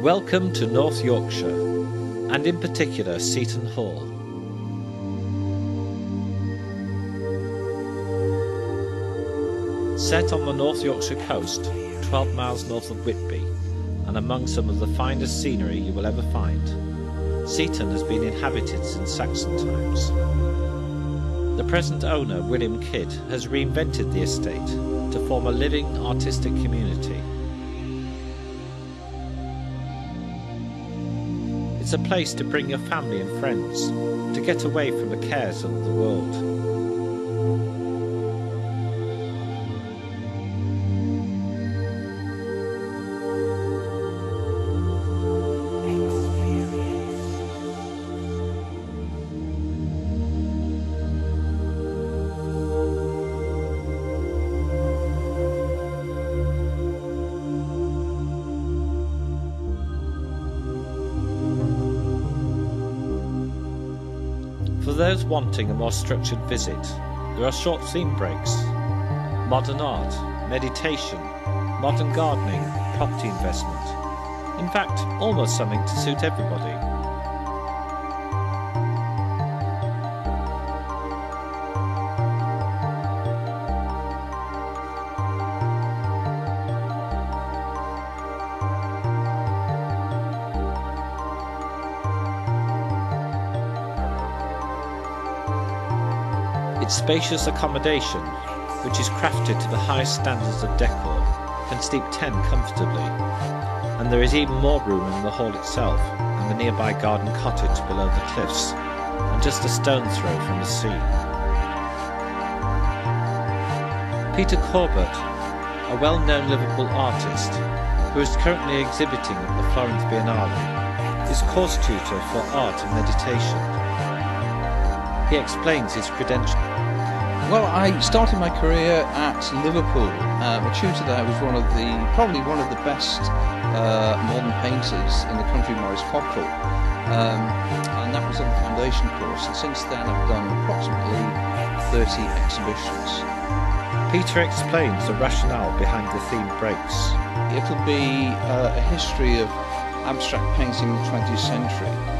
Welcome to North Yorkshire, and in particular Seaton Hall. Set on the North Yorkshire coast, 12 miles north of Whitby, and among some of the finest scenery you will ever find, Seaton has been inhabited since Saxon times. The present owner, William Kidd, has reinvented the estate to form a living artistic community. It's a place to bring your family and friends, to get away from the cares of the world. Those wanting a more structured visit, there are short theme breaks, modern art, meditation, modern gardening, property investment. In fact, almost something to suit everybody. Its spacious accommodation, which is crafted to the highest standards of decor, can sleep 10 comfortably, and there is even more room in the hall itself and the nearby garden cottage below the cliffs, and just a stone's throw from the sea. Peter Corbett, a well-known Liverpool artist who is currently exhibiting at the Florence Biennale, is course tutor for art and meditation. He explains his credentials. Well, I started my career at Liverpool. Uh, my tutor there was one of the, probably one of the best uh, modern painters in the country, Maurice Cockrill. Um, and that was on the foundation course. And since then, I've done approximately 30 exhibitions. Peter explains the rationale behind the theme breaks. It'll be uh, a history of abstract painting in the 20th century.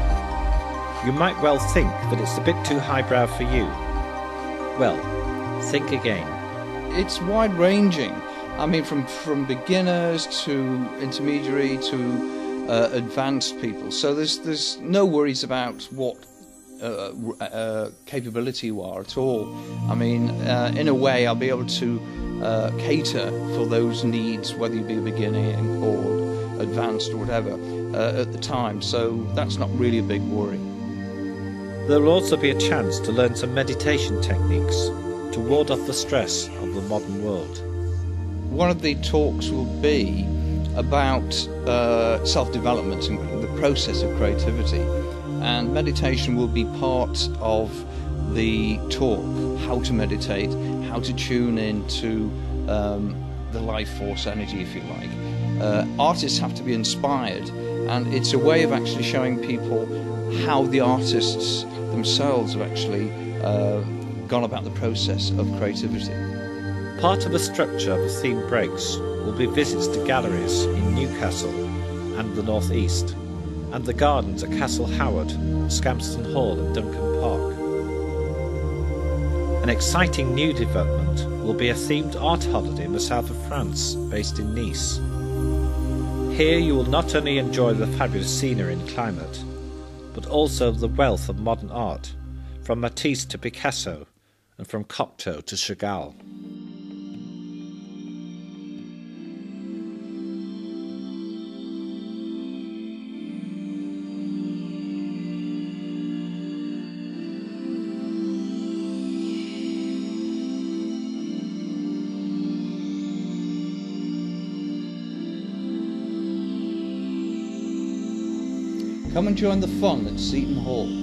You might well think that it's a bit too highbrow for you. Well, think again. It's wide ranging. I mean, from, from beginners to intermediary to uh, advanced people. So there's, there's no worries about what uh, uh, capability you are at all. I mean, uh, in a way, I'll be able to uh, cater for those needs, whether you be a beginner or advanced or whatever, uh, at the time. So that's not really a big worry. There will also be a chance to learn some meditation techniques to ward off the stress of the modern world. One of the talks will be about uh, self development and the process of creativity, and meditation will be part of the talk how to meditate, how to tune into um, the life force energy, if you like. Uh, artists have to be inspired, and it's a way of actually showing people how the artists themselves have actually uh, gone about the process of creativity. Part of the structure of the theme breaks will be visits to galleries in Newcastle and the North East, and the gardens at Castle Howard, Scampston Hall, and Duncombe Park. An exciting new development will be a themed art holiday in the south of France, based in Nice. Here you will not only enjoy the fabulous scenery and climate, but also the wealth of modern art, from Matisse to Picasso, and from Cocteau to Chagall. Come and join the fun at Seaton Hall.